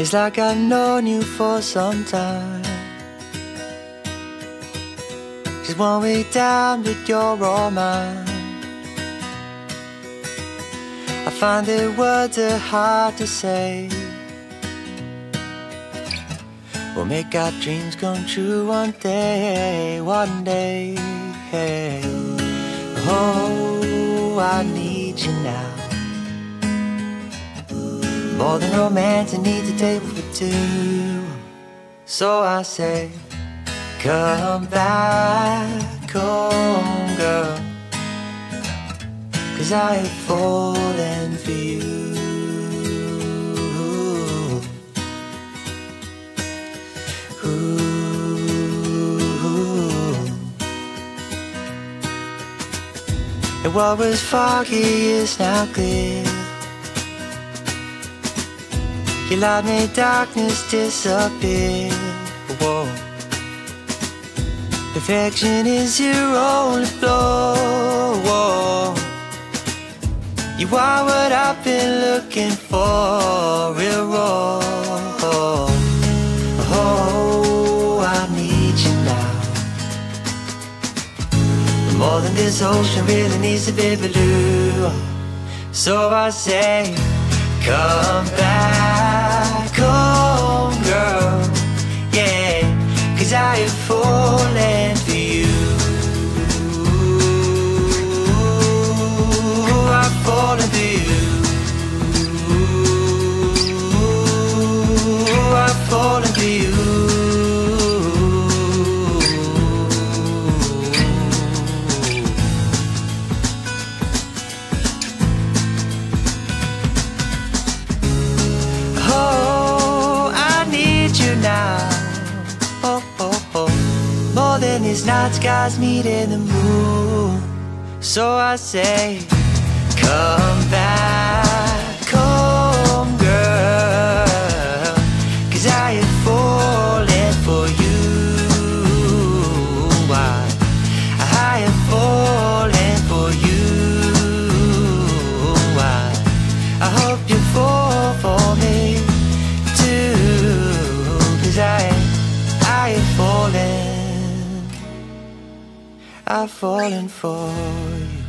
It's like I've known you for some time. Just one week down, but you're all mine. I find that words are hard to say. We'll make our dreams come true one day, one day. Oh, I need you now. More than romance, I need a table for two. So I say, come back home, girl. Cause I have fallen for you. And what was foggy is now clear. You light made darkness disappear. Whoa. Perfection is your only flaw. Whoa. You are what I've been looking for, real raw. Oh, I need you now. More than this ocean really needs to be blue. So I say, come back these night skies meeting the moon. So I say, come back I've fallen for you.